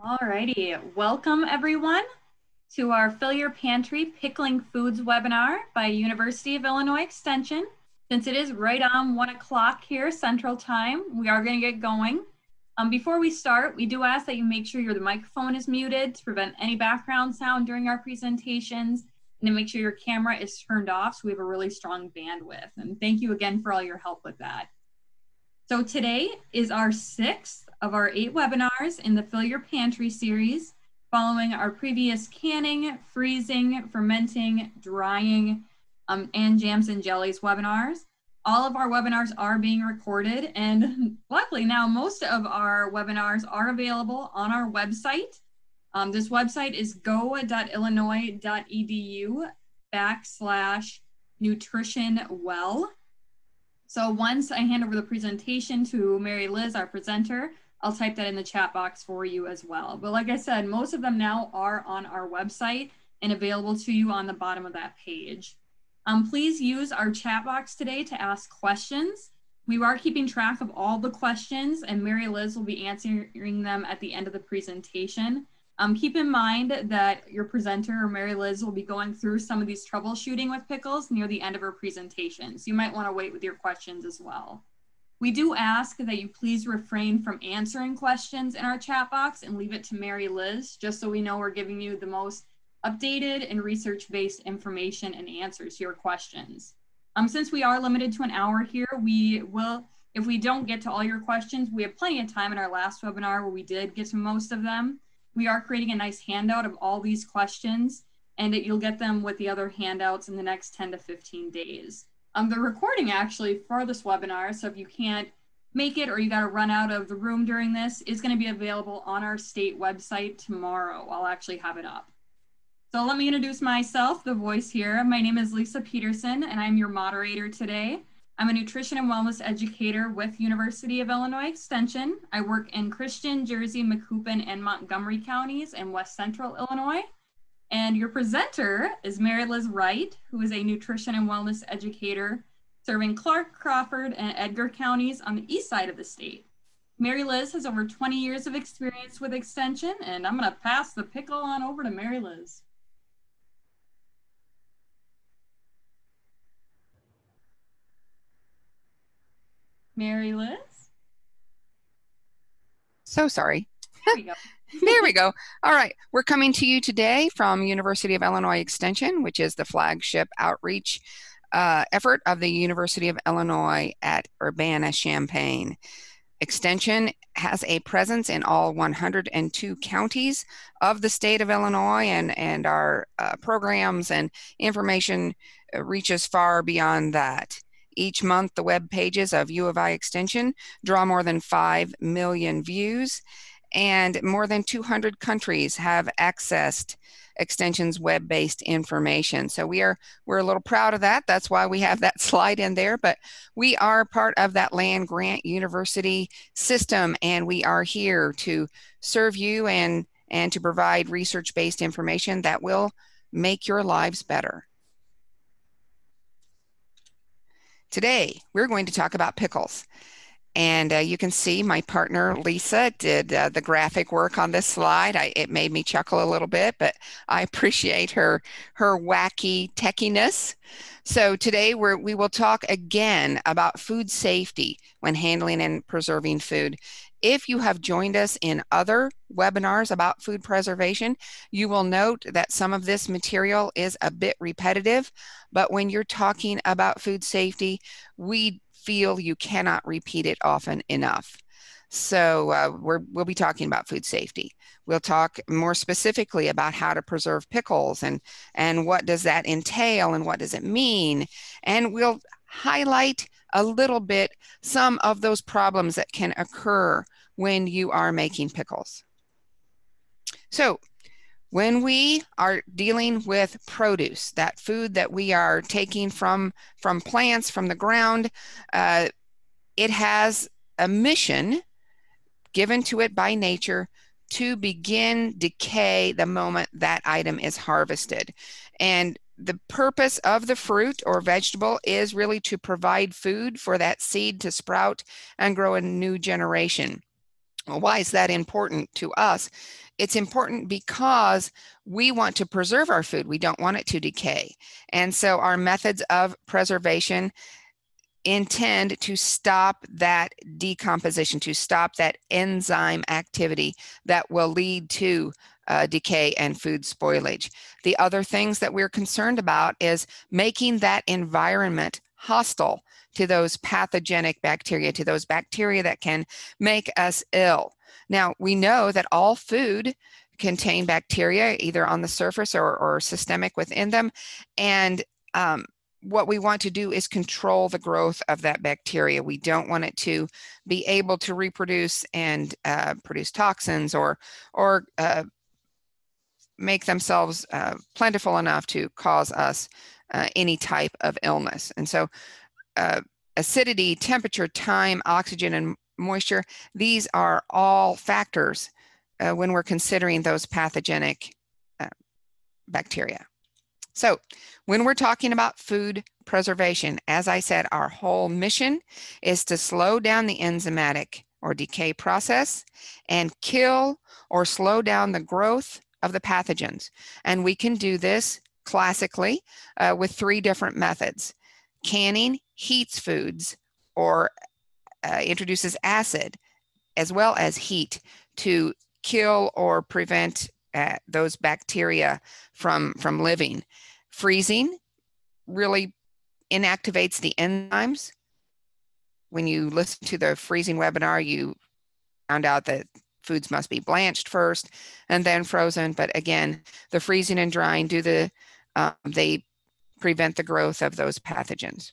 Alrighty, welcome everyone to our Fill Your Pantry Pickling Foods webinar by University of Illinois Extension. Since it is right on one o'clock here Central Time, we are going to get going. Um, before we start, we do ask that you make sure your microphone is muted to prevent any background sound during our presentations and to make sure your camera is turned off so we have a really strong bandwidth. And thank you again for all your help with that. So today is our sixth of our eight webinars in the Fill Your Pantry series, following our previous canning, freezing, fermenting, drying, um, and jams and jellies webinars. All of our webinars are being recorded and luckily now most of our webinars are available on our website. Um, this website is go.illinois.edu backslash nutrition well. So once I hand over the presentation to Mary Liz, our presenter, I'll type that in the chat box for you as well. But like I said, most of them now are on our website and available to you on the bottom of that page. Um, please use our chat box today to ask questions. We are keeping track of all the questions and Mary Liz will be answering them at the end of the presentation. Um, keep in mind that your presenter Mary Liz will be going through some of these troubleshooting with pickles near the end of her presentation. So you might want to wait with your questions as well. We do ask that you please refrain from answering questions in our chat box and leave it to Mary Liz, just so we know we're giving you the most updated and research-based information and answers to your questions. Um, since we are limited to an hour here, we will, if we don't get to all your questions, we have plenty of time in our last webinar where we did get to most of them we are creating a nice handout of all these questions and that you'll get them with the other handouts in the next 10 to 15 days. Um, the recording actually for this webinar, so if you can't make it or you got to run out of the room during this, is going to be available on our state website tomorrow. I'll actually have it up. So let me introduce myself, the voice here. My name is Lisa Peterson, and I'm your moderator today. I'm a nutrition and wellness educator with University of Illinois Extension. I work in Christian, Jersey, Macoupin, and Montgomery counties in West Central Illinois. And your presenter is Mary Liz Wright, who is a nutrition and wellness educator serving Clark, Crawford, and Edgar counties on the east side of the state. Mary Liz has over 20 years of experience with Extension, and I'm going to pass the pickle on over to Mary Liz. Mary Liz? So sorry. There we go. There we go. All right. We're coming to you today from University of Illinois Extension, which is the flagship outreach uh, effort of the University of Illinois at Urbana-Champaign. Extension has a presence in all 102 counties of the state of Illinois, and, and our uh, programs and information uh, reaches far beyond that. Each month, the web pages of U of I Extension draw more than 5 million views, and more than 200 countries have accessed extension's web-based information. So we are we're a little proud of that. That's why we have that slide in there. But we are part of that land grant university system and we are here to serve you and and to provide research-based information that will make your lives better. Today, we're going to talk about pickles. And uh, you can see my partner Lisa did uh, the graphic work on this slide. I, it made me chuckle a little bit, but I appreciate her her wacky techiness. So today we're, we will talk again about food safety when handling and preserving food. If you have joined us in other webinars about food preservation, you will note that some of this material is a bit repetitive, but when you're talking about food safety, we feel you cannot repeat it often enough. So uh, we will be talking about food safety. We'll talk more specifically about how to preserve pickles and, and what does that entail and what does it mean. And we'll highlight a little bit some of those problems that can occur when you are making pickles. So when we are dealing with produce, that food that we are taking from, from plants, from the ground, uh, it has a mission given to it by nature to begin decay the moment that item is harvested. And the purpose of the fruit or vegetable is really to provide food for that seed to sprout and grow a new generation. Well, why is that important to us? It's important because we want to preserve our food. We don't want it to decay. And so our methods of preservation intend to stop that decomposition, to stop that enzyme activity that will lead to uh, decay and food spoilage. The other things that we're concerned about is making that environment hostile to those pathogenic bacteria, to those bacteria that can make us ill. Now, we know that all food contain bacteria either on the surface or, or systemic within them. And um, what we want to do is control the growth of that bacteria. We don't want it to be able to reproduce and uh, produce toxins or or uh, make themselves uh, plentiful enough to cause us uh, any type of illness. And so, uh, acidity, temperature, time, oxygen, and moisture, these are all factors uh, when we're considering those pathogenic bacteria. So, when we're talking about food preservation, as I said, our whole mission is to slow down the enzymatic or decay process and kill or slow down the growth of the pathogens. And we can do this classically uh, with three different methods. Canning heats foods or uh, introduces acid as well as heat to kill or prevent uh, those bacteria from, from living. Freezing really inactivates the enzymes. When you listen to the freezing webinar, you found out that foods must be blanched first and then frozen. But again, the freezing and drying do the, um, they prevent the growth of those pathogens.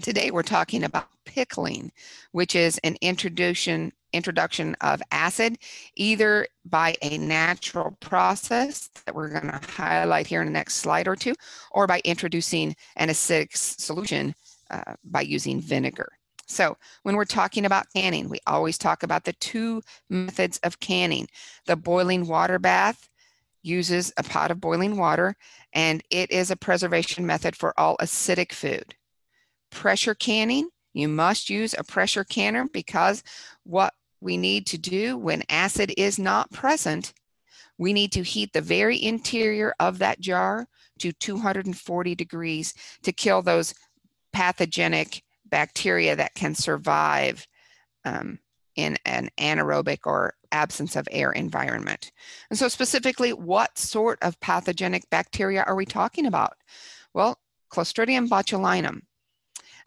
Today we're talking about pickling, which is an introduction introduction of acid, either by a natural process that we're going to highlight here in the next slide or two, or by introducing an acidic solution uh, by using vinegar. So when we're talking about canning, we always talk about the two methods of canning. The boiling water bath uses a pot of boiling water, and it is a preservation method for all acidic food. Pressure canning, you must use a pressure canner because what we need to do when acid is not present, we need to heat the very interior of that jar to 240 degrees to kill those pathogenic bacteria that can survive um, in an anaerobic or absence of air environment. And so specifically, what sort of pathogenic bacteria are we talking about? Well, Clostridium botulinum.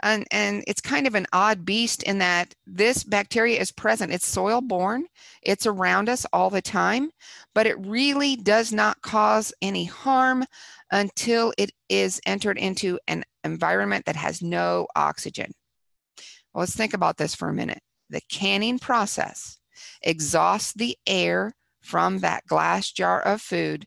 And, and it's kind of an odd beast in that this bacteria is present. It's soil borne, it's around us all the time, but it really does not cause any harm until it is entered into an environment that has no oxygen. Well, let's think about this for a minute. The canning process exhausts the air from that glass jar of food,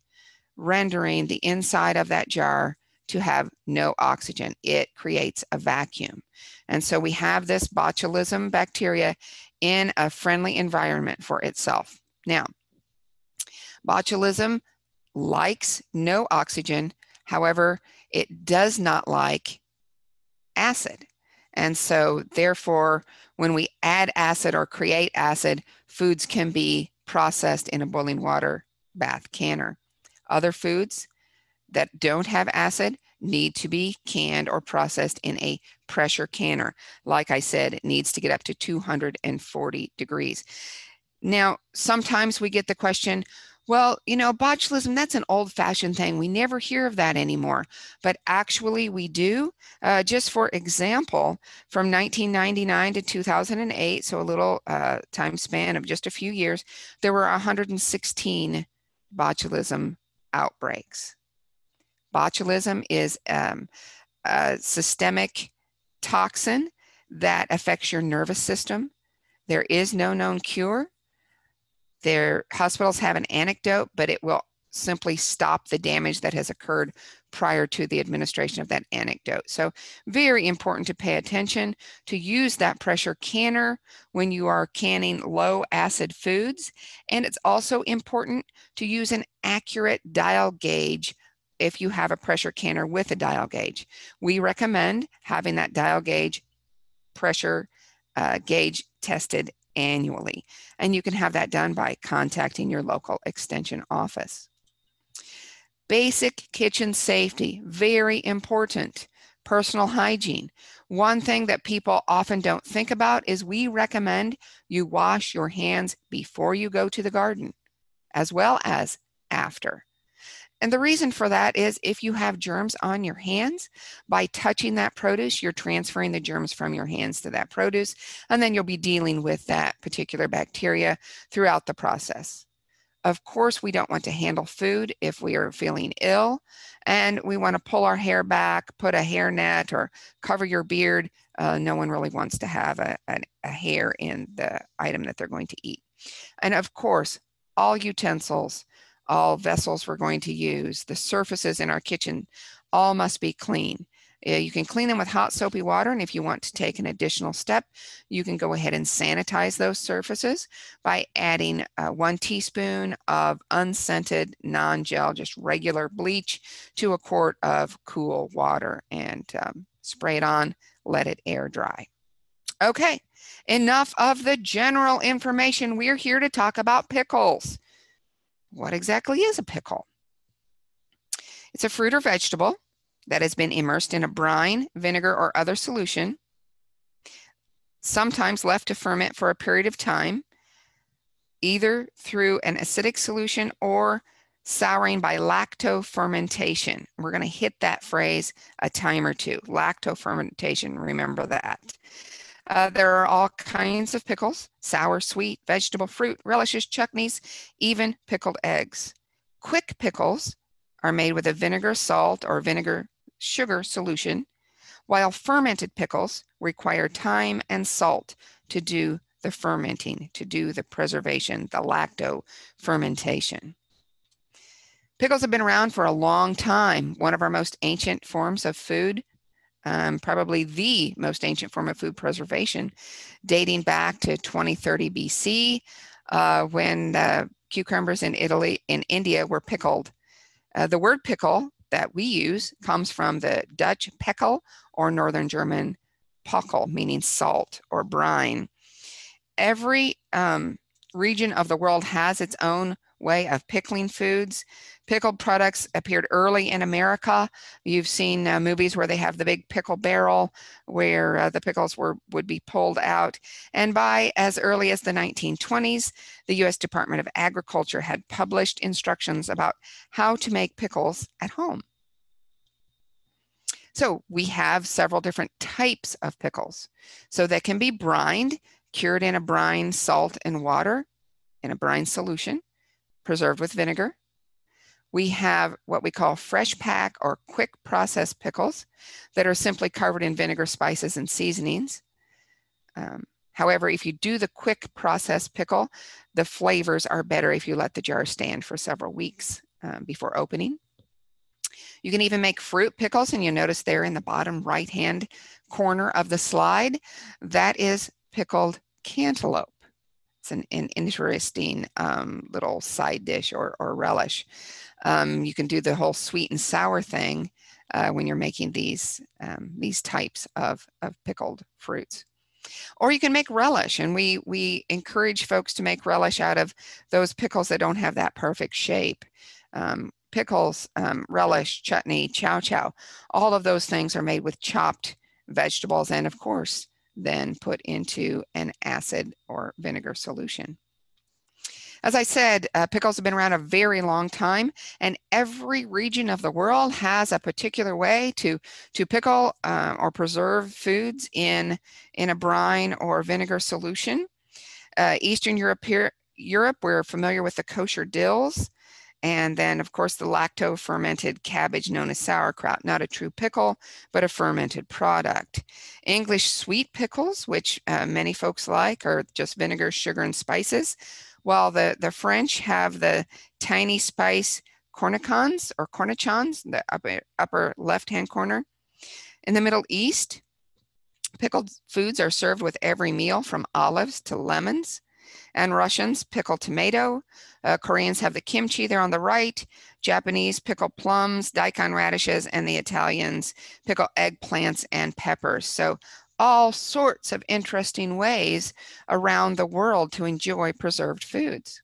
rendering the inside of that jar to have no oxygen. It creates a vacuum. And so we have this botulism bacteria in a friendly environment for itself. Now, botulism likes no oxygen. However, it does not like acid. And so, therefore, when we add acid or create acid, foods can be processed in a boiling water bath canner. Other foods that don't have acid need to be canned or processed in a pressure canner. Like I said, it needs to get up to 240 degrees. Now, sometimes we get the question, well, you know, botulism, that's an old fashioned thing. We never hear of that anymore. But actually, we do. Uh, just for example, from 1999 to 2008, so a little uh, time span of just a few years, there were 116 botulism outbreaks. Botulism is um, a systemic toxin that affects your nervous system. There is no known cure. Their hospitals have an antidote, but it will simply stop the damage that has occurred prior to the administration of that antidote. So very important to pay attention to use that pressure canner when you are canning low acid foods. And it's also important to use an accurate dial gauge if you have a pressure canner with a dial gauge. We recommend having that dial gauge pressure uh, gauge tested annually. And you can have that done by contacting your local extension office. Basic kitchen safety, very important. Personal hygiene. One thing that people often don't think about is we recommend you wash your hands before you go to the garden, as well as after. And the reason for that is if you have germs on your hands, by touching that produce, you're transferring the germs from your hands to that produce, and then you'll be dealing with that particular bacteria throughout the process. Of course, we don't want to handle food if we are feeling ill, and we want to pull our hair back, put a hair net, or cover your beard. Uh, no one really wants to have a, a, a hair in the item that they're going to eat. And of course, all utensils, all vessels we're going to use, the surfaces in our kitchen, all must be clean. You can clean them with hot soapy water, and if you want to take an additional step, you can go ahead and sanitize those surfaces by adding uh, one teaspoon of unscented non-gel, just regular bleach, to a quart of cool water and um, spray it on, let it air dry. Okay, enough of the general information. We're here to talk about pickles. What exactly is a pickle? It's a fruit or vegetable that has been immersed in a brine, vinegar, or other solution, sometimes left to ferment for a period of time, either through an acidic solution or souring by lactofermentation. We're going to hit that phrase a time or two. Lactofermentation, remember that. Uh, there are all kinds of pickles sour, sweet, vegetable, fruit, relishes, chutneys, even pickled eggs. Quick pickles are made with a vinegar, salt, or vinegar sugar solution, while fermented pickles require time and salt to do the fermenting, to do the preservation, the lacto fermentation. Pickles have been around for a long time. One of our most ancient forms of food um, probably the most ancient form of food preservation, dating back to 2030 BC, uh, when the cucumbers in Italy, in India, were pickled. Uh, the word pickle that we use comes from the Dutch peckel or Northern German pockel, meaning salt or brine. Every um, region of the world has its own way of pickling foods. Pickled products appeared early in America. You've seen uh, movies where they have the big pickle barrel where uh, the pickles were would be pulled out. And by as early as the 1920s, the US Department of Agriculture had published instructions about how to make pickles at home. So we have several different types of pickles. So they can be brined, cured in a brine, salt, and water in a brine solution, preserved with vinegar, we have what we call fresh pack or quick process pickles that are simply covered in vinegar, spices, and seasonings. Um, however, if you do the quick process pickle, the flavors are better if you let the jar stand for several weeks um, before opening. You can even make fruit pickles, and you'll notice there in the bottom right-hand corner of the slide, that is pickled cantaloupe. It's an, an interesting um, little side dish or, or relish. Um, you can do the whole sweet and sour thing uh, when you're making these, um, these types of, of pickled fruits. Or you can make relish, and we, we encourage folks to make relish out of those pickles that don't have that perfect shape. Um, pickles, um, relish, chutney, chow chow, all of those things are made with chopped vegetables and of course then put into an acid or vinegar solution. As I said, uh, pickles have been around a very long time, and every region of the world has a particular way to to pickle uh, or preserve foods in in a brine or vinegar solution. Uh, Eastern Europe, here, Europe, we're familiar with the kosher dills. And then, of course, the lacto fermented cabbage known as sauerkraut, not a true pickle, but a fermented product. English sweet pickles, which uh, many folks like, are just vinegar, sugar, and spices, while the, the French have the tiny spice cornichons or cornichons, the upper, upper left-hand corner. In the Middle East, pickled foods are served with every meal from olives to lemons and Russians pickle tomato. Uh, Koreans have the kimchi there on the right. Japanese pickle plums, daikon radishes, and the Italians pickle eggplants and peppers. So all sorts of interesting ways around the world to enjoy preserved foods.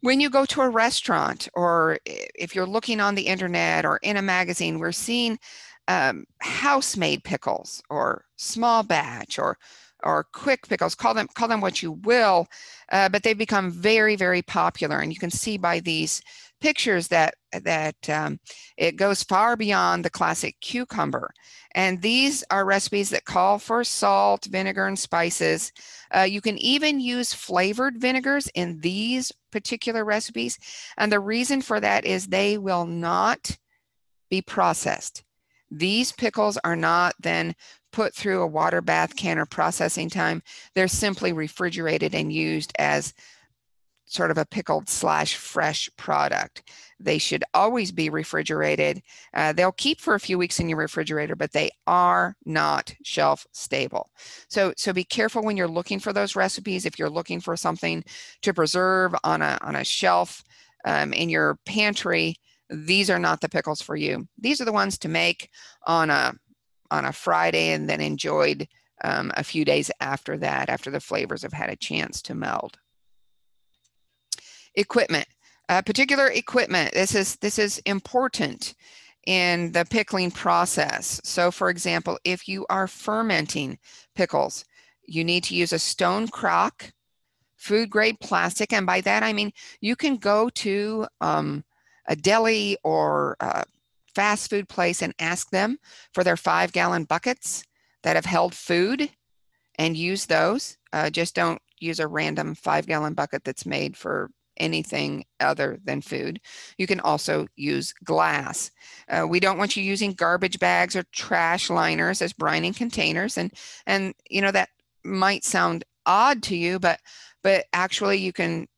When you go to a restaurant or if you're looking on the internet or in a magazine, we're seeing um, house-made pickles or small batch or or quick pickles, call them call them what you will, uh, but they've become very very popular, and you can see by these pictures that that um, it goes far beyond the classic cucumber. And these are recipes that call for salt, vinegar, and spices. Uh, you can even use flavored vinegars in these particular recipes. And the reason for that is they will not be processed. These pickles are not then put through a water bath can or processing time. They're simply refrigerated and used as sort of a pickled slash fresh product. They should always be refrigerated. Uh, they'll keep for a few weeks in your refrigerator, but they are not shelf stable. So, so be careful when you're looking for those recipes. If you're looking for something to preserve on a, on a shelf um, in your pantry, these are not the pickles for you. These are the ones to make on a, on a Friday and then enjoyed um, a few days after that, after the flavors have had a chance to meld equipment. Uh, particular equipment, this is, this is important in the pickling process. So for example, if you are fermenting pickles, you need to use a stone crock, food grade plastic. And by that, I mean, you can go to um, a deli or a fast food place and ask them for their five gallon buckets that have held food and use those. Uh, just don't use a random five gallon bucket that's made for anything other than food. You can also use glass. Uh, we don't want you using garbage bags or trash liners as brining containers. And, and you know, that might sound odd to you, but, but actually you can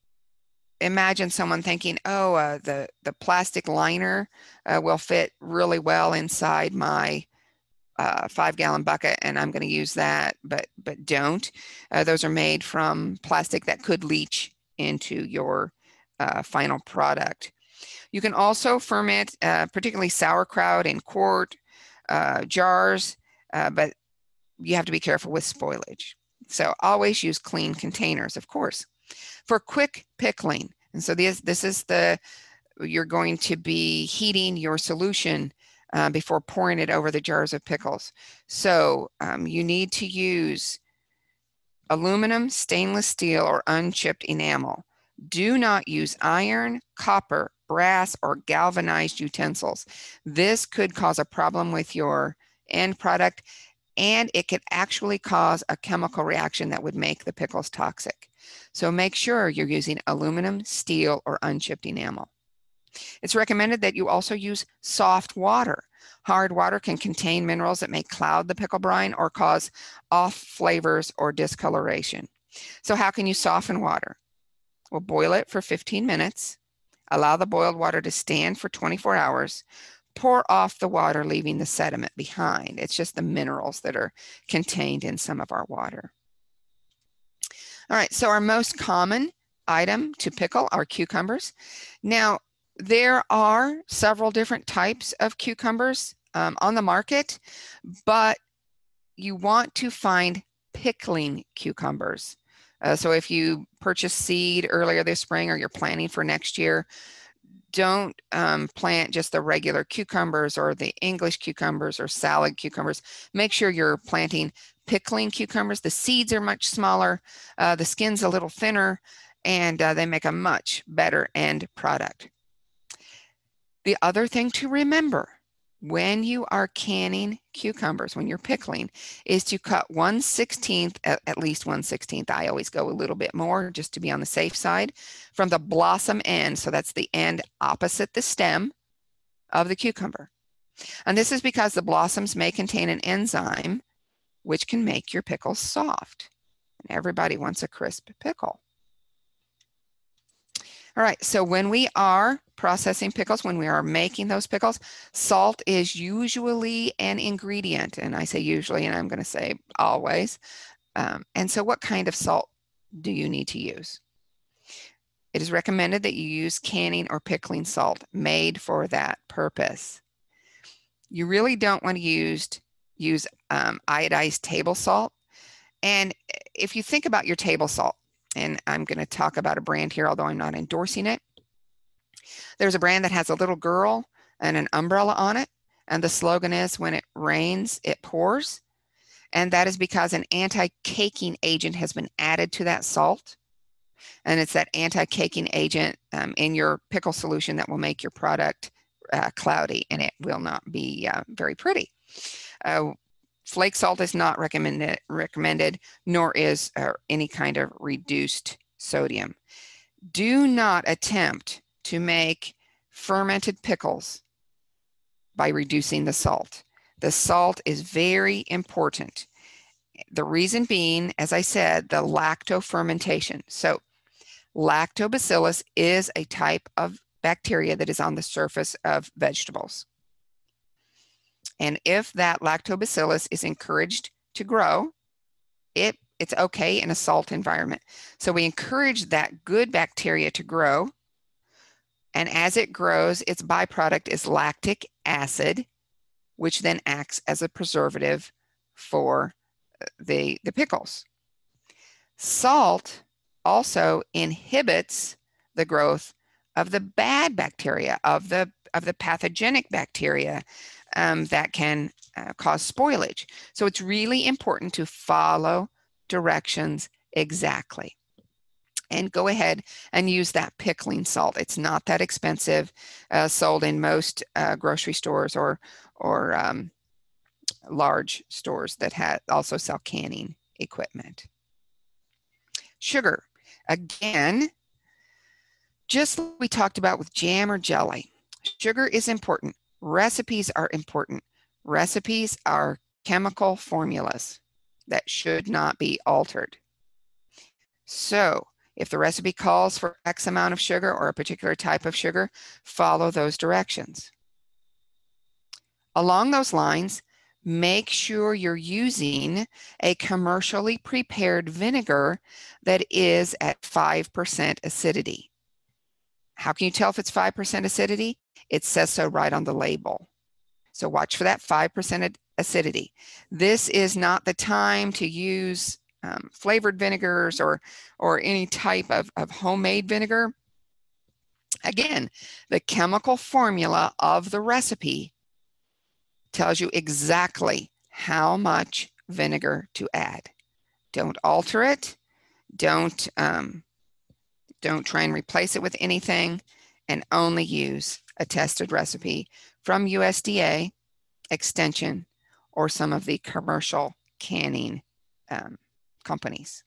imagine someone thinking, oh, uh, the, the plastic liner uh, will fit really well inside my uh, five gallon bucket and I'm going to use that, but, but don't. Uh, those are made from plastic that could leach into your uh, final product. You can also ferment, uh, particularly sauerkraut in quart jars, but you have to be careful with spoilage. So always use clean containers, of course. For quick pickling, and so this, this is the, you're going to be heating your solution uh, before pouring it over the jars of pickles. So um, you need to use aluminum, stainless steel, or unchipped enamel. Do not use iron, copper, brass, or galvanized utensils. This could cause a problem with your end product and it could actually cause a chemical reaction that would make the pickles toxic. So make sure you're using aluminum, steel, or unchipped enamel. It's recommended that you also use soft water. Hard water can contain minerals that may cloud the pickle brine or cause off flavors or discoloration. So how can you soften water? Well, boil it for 15 minutes. Allow the boiled water to stand for 24 hours. Pour off the water, leaving the sediment behind. It's just the minerals that are contained in some of our water. All right, so our most common item to pickle are cucumbers. Now, there are several different types of cucumbers um, on the market, but you want to find pickling cucumbers. Uh, so if you purchase seed earlier this spring or you're planning for next year, don't um, plant just the regular cucumbers or the English cucumbers or salad cucumbers. Make sure you're planting pickling cucumbers. The seeds are much smaller, uh, the skin's a little thinner, and uh, they make a much better end product. The other thing to remember when you are canning cucumbers, when you're pickling, is to cut 1 16th, at, least 1 16th. I always go a little bit more just to be on the safe side from the blossom end. So that's the end opposite the stem of the cucumber. And this is because the blossoms may contain an enzyme which can make your pickles soft. And everybody wants a crisp pickle. All right, so when we are processing pickles, when we are making those pickles, salt is usually an ingredient. And I say usually, and I'm going to say always. Um, and so what kind of salt do you need to use? It is recommended that you use canning or pickling salt made for that purpose. You really don't want to use, use um, iodized table salt. And if you think about your table salt, and I'm going to talk about a brand here, although I'm not endorsing it. There's a brand that has a little girl and an umbrella on it. And the slogan is when it rains, it pours. And that is because an anti-caking agent has been added to that salt. And it's that anti-caking agent um, in your pickle solution that will make your product uh, cloudy and it will not be uh, very pretty. Uh, flake salt is not recommended, recommended nor is uh, any kind of reduced sodium. Do not attempt to make fermented pickles by reducing the salt. The salt is very important. The reason being, as I said, the lactofermentation. So lactobacillus is a type of bacteria that is on the surface of vegetables. And if that lactobacillus is encouraged to grow, it, it's okay in a salt environment. So we encourage that good bacteria to grow. And as it grows, its byproduct is lactic acid, which then acts as a preservative for uh, the, the pickles. Salt also inhibits the growth of the bad bacteria, of the, of the pathogenic bacteria um, that can uh, cause spoilage. So it's really important to follow directions exactly. And go ahead and use that pickling salt. It's not that expensive, uh, sold in most uh, grocery stores or, or um, large stores that also sell canning equipment. Sugar, again, just like we talked about with jam or jelly, sugar is important. Recipes are important. Recipes are chemical formulas that should not be altered. So if the recipe calls for X amount of sugar or a particular type of sugar, follow those directions. Along those lines, make sure you're using a commercially prepared vinegar that is at 5% acidity. How can you tell if it's 5% acidity? It says so right on the label. So watch for that 5% acidity. This is not the time to use um, flavored vinegars or, or any type of, of homemade vinegar. Again, the chemical formula of the recipe tells you exactly how much vinegar to add. Don't alter it. Don't, um, don't try and replace it with anything and only use a tested recipe from USDA, Extension, or some of the commercial canning um, companies.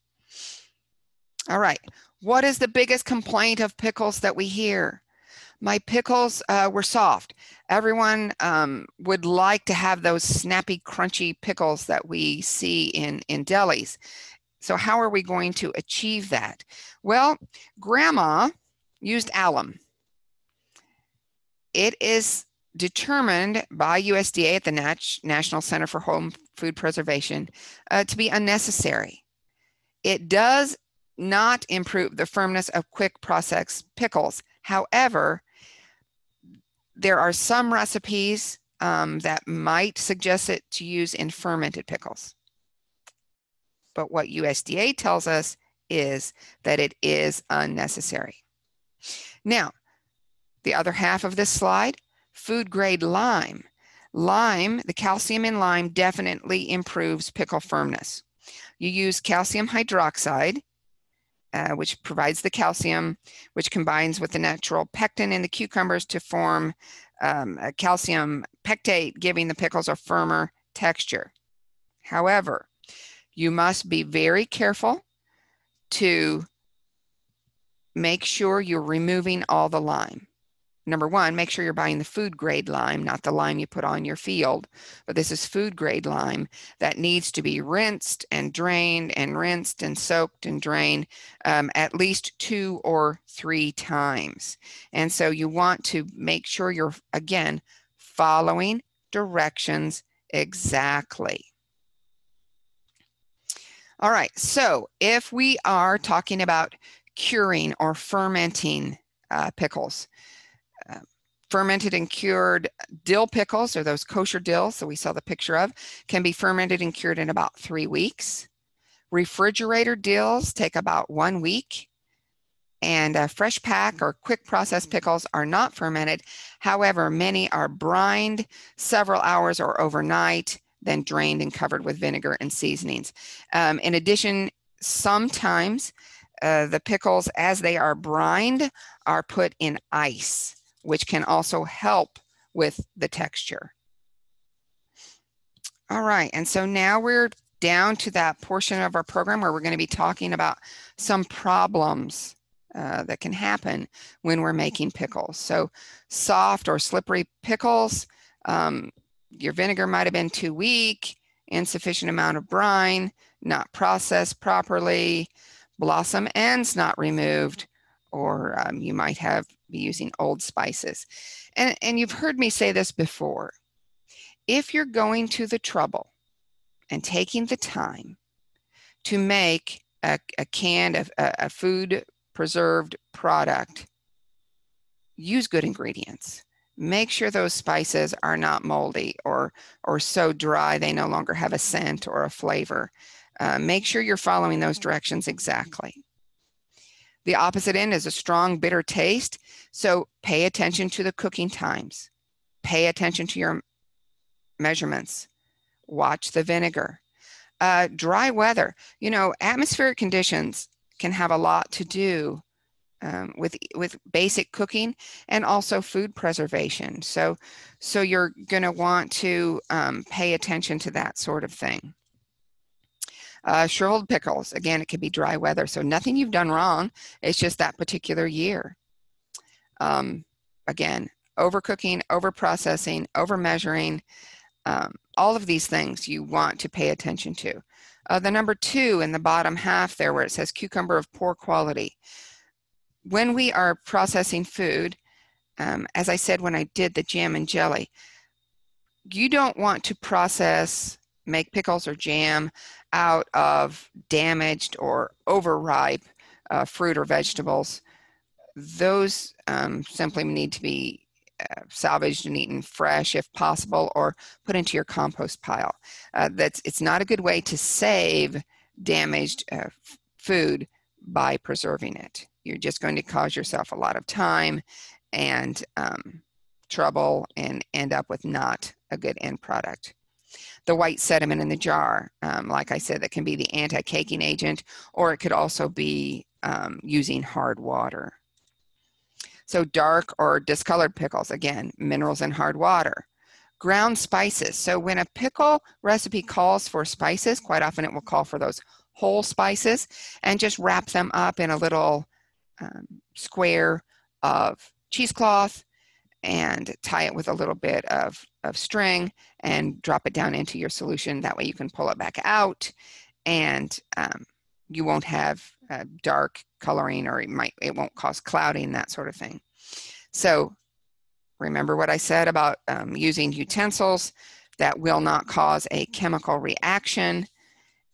All right, what is the biggest complaint of pickles that we hear? My pickles uh, were soft. Everyone um, would like to have those snappy, crunchy pickles that we see in, in delis. So how are we going to achieve that? Well, grandma used alum it is determined by USDA at the Nat National Center for Home Food Preservation uh, to be unnecessary. It does not improve the firmness of quick process pickles. However, there are some recipes um, that might suggest it to use in fermented pickles. But what USDA tells us is that it is unnecessary. Now, the other half of this slide, food grade lime. Lime, the calcium in lime definitely improves pickle firmness. You use calcium hydroxide, uh, which provides the calcium, which combines with the natural pectin in the cucumbers to form um, a calcium pectate, giving the pickles a firmer texture. However, you must be very careful to make sure you're removing all the lime number one, make sure you're buying the food grade lime, not the lime you put on your field. But this is food grade lime that needs to be rinsed and drained and rinsed and soaked and drained um, at least two or three times. And so you want to make sure you're, again, following directions exactly. All right, so if we are talking about curing or fermenting uh, pickles, fermented and cured dill pickles, or those kosher dills that we saw the picture of, can be fermented and cured in about three weeks. Refrigerator dills take about one week. And uh, fresh pack or quick process pickles are not fermented. However, many are brined several hours or overnight, then drained and covered with vinegar and seasonings. Um, in addition, sometimes uh, the pickles, as they are brined, are put in ice, which can also help with the texture. All right, and so now we're down to that portion of our program where we're going to be talking about some problems uh, that can happen when we're making pickles. So soft or slippery pickles, um, your vinegar might have been too weak, insufficient amount of brine, not processed properly, blossom ends not removed, or um, you might have be using old spices. And, and you've heard me say this before. If you're going to the trouble and taking the time to make a, a can of a, a food preserved product, use good ingredients. Make sure those spices are not moldy or, or so dry they no longer have a scent or a flavor. Uh, make sure you're following those directions exactly. The opposite end is a strong, bitter taste. So pay attention to the cooking times. Pay attention to your measurements. Watch the vinegar. Uh, dry weather. You know, atmospheric conditions can have a lot to do um, with with basic cooking and also food preservation. So, so you're going to want to um, pay attention to that sort of thing. Uh, shriveled pickles, again, it could be dry weather, so nothing you've done wrong. It's just that particular year. Um, again, overcooking, overprocessing, overmeasuring, um, all of these things you want to pay attention to. Uh, the number two in the bottom half there where it says cucumber of poor quality. When we are processing food, um, as I said when I did the jam and jelly, you don't want to process, make pickles or jam out of damaged or overripe uh, fruit or vegetables, those um, simply need to be uh, salvaged and eaten fresh if possible or put into your compost pile. Uh, that's it's not a good way to save damaged uh, food by preserving it. You're just going to cause yourself a lot of time and um, trouble and end up with not a good end product the white sediment in the jar. Um, like I said, that can be the anti-caking agent, or it could also be um, using hard water. So dark or discolored pickles, again, minerals in hard water. Ground spices. So when a pickle recipe calls for spices, quite often it will call for those whole spices and just wrap them up in a little um, square of cheesecloth and tie it with a little bit of, of string and drop it down into your solution. That way you can pull it back out and um, you won't have uh, dark coloring or it might it won't cause clouding, that sort of thing. So remember what I said about um, using utensils that will not cause a chemical reaction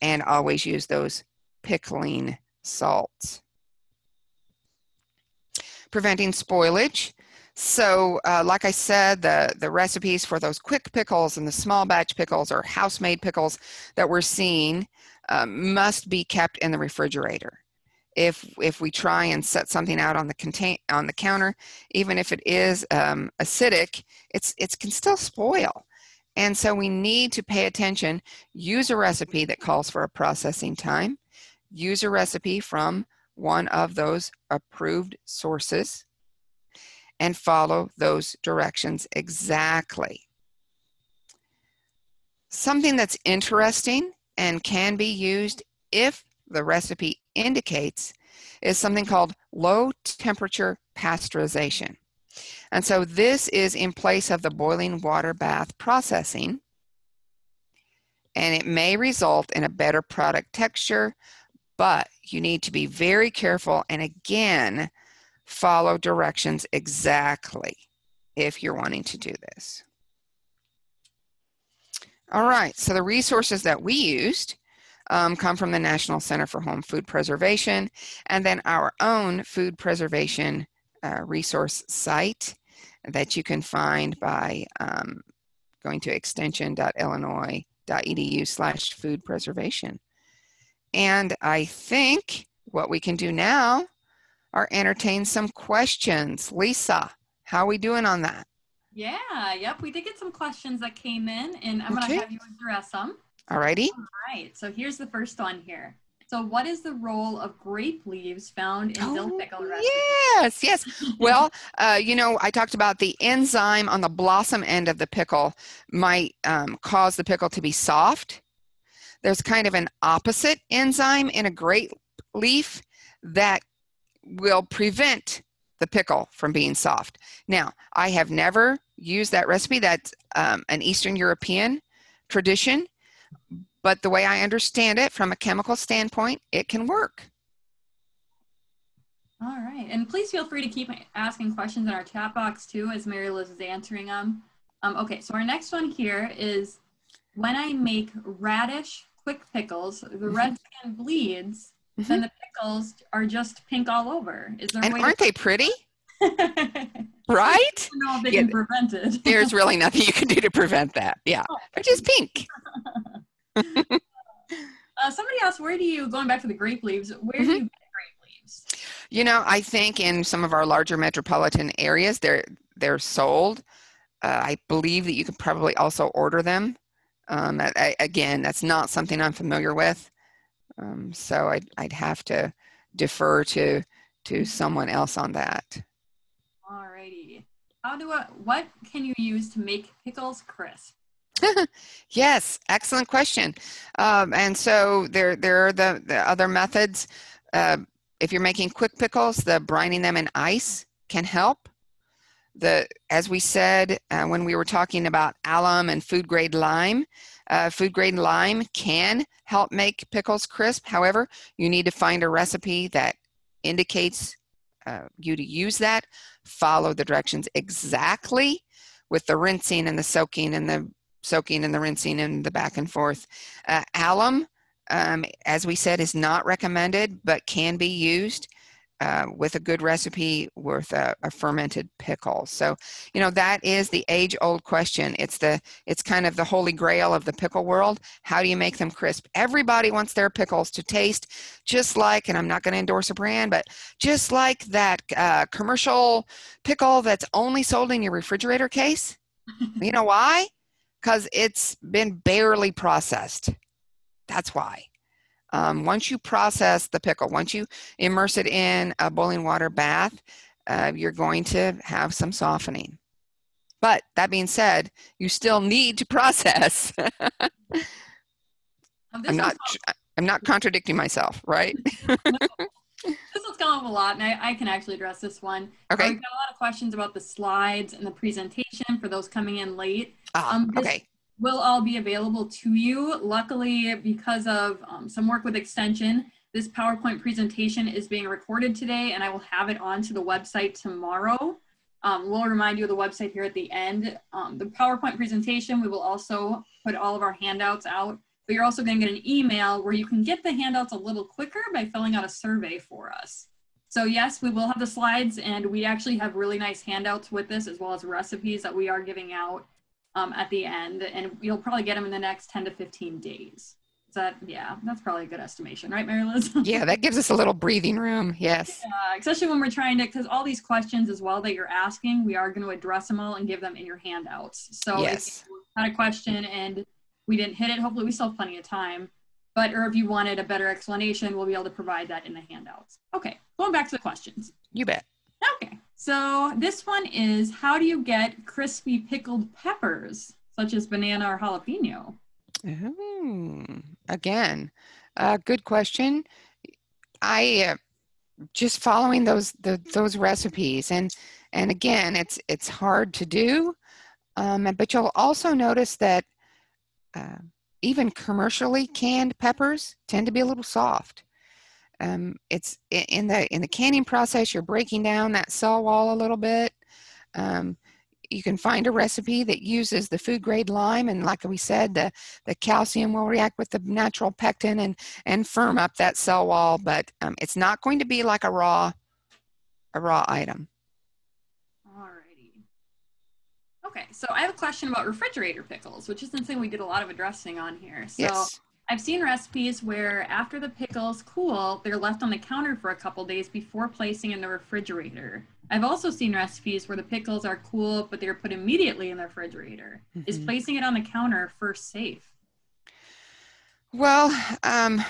and always use those pickling salts. Preventing spoilage. So, uh, like I said, the, the recipes for those quick pickles and the small batch pickles or house-made pickles that we're seeing um, must be kept in the refrigerator. If, if we try and set something out on the contain on the counter, even if it is um, acidic, it's it can still spoil. And so we need to pay attention. Use a recipe that calls for a processing time. Use a recipe from one of those approved sources and follow those directions exactly. Something that's interesting and can be used if the recipe indicates is something called low temperature pasteurization. And so this is in place of the boiling water bath processing. And it may result in a better product texture, but you need to be very careful and again, follow directions exactly if you're wanting to do this. All right, so the resources that we used um, come from the National Center for Home Food Preservation and then our own food preservation uh, resource site. that you can find by um, going to extension.illinois.edu slash food preservation. And I think what we can do now are entertain some questions. Lisa, how are we doing on that? Yeah, yep. We did get some questions that came in, and I'm Okay. going to have you address them. All righty. All right. So here's the first one here. So, what is the role of grape leaves found in dill Oh, pickle recipes? Yes, yes. Well, uh, you know, I talked about the enzyme on the blossom end of the pickle might um, cause the pickle to be soft. There's kind of an opposite enzyme in a grape leaf that will prevent the pickle from being soft. Now, I have never used that recipe. That's um, an Eastern European tradition, but the way I understand it from a chemical standpoint, it can work. All right. And please feel free to keep asking questions in our chat box too as Mary Liz is answering them. Um, okay, so our next one here is when I make radish quick pickles, the red skin bleeds, then the pickles are just pink all over. Is there And aren't they pretty? to Right? if they Yeah, can prevent it? There's really nothing you can do to prevent that. Yeah. They're just pink. Uh, somebody asked, where do you, going back to the grape leaves, where do Mhm. you get grape leaves? You know, I think in some of our larger metropolitan areas, they're they're sold. Uh, I believe that you could probably also order them. Um, I, I- again, that's not something I'm familiar with, um, so I'd I'd have to defer to to someone else on that. Alrighty. How do I, what can you use to make pickles crisp? Yes, excellent question. Um, and so there, there are the, the other methods. Uh, if you're making quick pickles, the brining them in ice can help. The, as we said uh, when we were talking about alum and food grade lime, uh, food grade lime can help make pickles crisp. However, you need to find a recipe that indicates uh, you to use that. Follow the directions exactly with the rinsing and the soaking and the soaking and the rinsing and the back and forth. Uh, alum, um, as we said, is not recommended, but can be used uh, with a good recipe with a, a fermented pickle. So, you know, that is the age-old question. It's the it's kind of the holy grail of the pickle world. How do you make them crisp? Everybody wants their pickles to taste just like, and I'm not going to endorse a brand, but just like that uh, commercial pickle that's only sold in your refrigerator case. You know why? Because it's been barely processed. That's why. Um, once you process the pickle, once you immerse it in a boiling water bath, uh, you're going to have some softening. But that being said, you still need to process. I'm not. I'm not contradicting myself, right? This one's come up a lot, and I, I can actually address this one. Okay. We've got a lot of questions about the slides and the presentation for those coming in late. Ah, Um, this- okay. Will all be available to you. Luckily, because of um, some work with Extension, this PowerPoint presentation is being recorded today, and I will have it onto the website tomorrow. Um, we'll remind you of the website here at the end. Um, the PowerPoint presentation, we will also put all of our handouts out, but you're also going to get an email where you can get the handouts a little quicker by filling out a survey for us. So yes, we will have the slides and we actually have really nice handouts with this as well as recipes that we are giving out um, at the end and you'll probably get them in the next 10 to 15 days. Is that, yeah, that's probably a good estimation, right, Mary Liz? Yeah, that gives us a little breathing room. Yes. Uh, especially when we're trying to, because all these questions as well that you're asking, we are going to address them all and give them in your handouts. So Yes. if you had a question and we didn't hit it, hopefully we still have plenty of time. But, or if you wanted a better explanation, we'll be able to provide that in the handouts. Okay, going back to the questions. You bet. Okay, so this one is how do you get crispy pickled peppers, such as banana or jalapeno? Oh, again, uh, good question. I uh, just following those the, those recipes, and and again, it's it's hard to do, um, but you'll also notice that uh, even commercially canned peppers tend to be a little soft. Um, it's in the in the canning process. You're breaking down that cell wall a little bit. Um, you can find a recipe that uses the food grade lime, and like we said, the the calcium will react with the natural pectin and and firm up that cell wall. But um, it's not going to be like a raw a raw item. Alrighty. Okay, so I have a question about refrigerator pickles, which is something we did a lot of addressing on here. So Yes. I've seen recipes where after the pickles cool, they're left on the counter for a couple days before placing in the refrigerator. I've also seen recipes where the pickles are cool, but they're put immediately in the refrigerator. Is Mhm. placing it on the counter first safe? Well, um,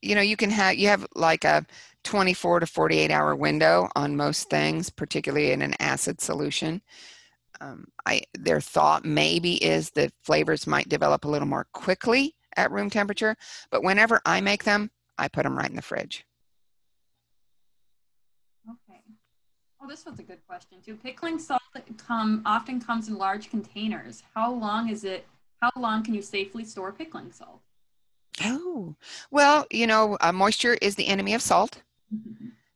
you know, you can have you have like a 24 to 48 hour window on most things, particularly in an acid solution. Um, I their thought maybe is that flavors might develop a little more quickly at room temperature, but whenever I make them, I put them right in the fridge. Okay. Oh, this was a good question too. Pickling salt come often comes in large containers. How long is it? How long can you safely store pickling salt? Oh, well, you know, uh, moisture is the enemy of salt.